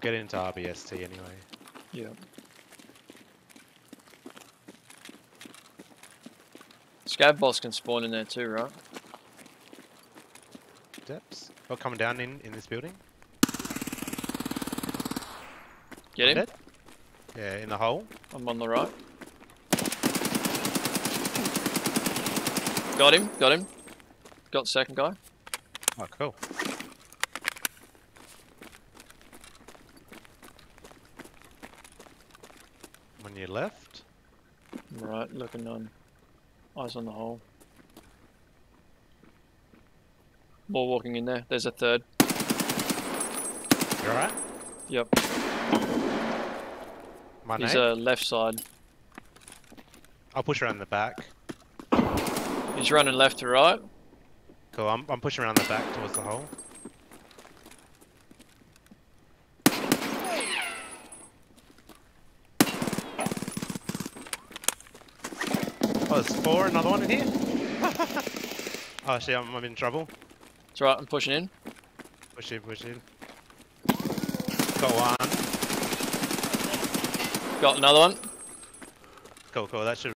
Get into RBST anyway. Yeah. Scav boss can spawn in there too, right? Depths. Oh, coming down in, in this building. Get him. Dead? Yeah, in the hole. I'm on the right. Got him. Got him. Got the second guy. Oh, cool. On your left. Right, looking on. Eyes on the hole. More walking in there. There's a third. You alright? Yep. My He's name? uh, left side. I'll push around the back. He's running left to right. Cool, I'm, I'm pushing around the back towards the hole. Oh, there's four, another one in here? oh shit, I'm, I'm in trouble. That's right, I'm pushing in. Push in, push in. Got one. Got another one. Cool, cool, that should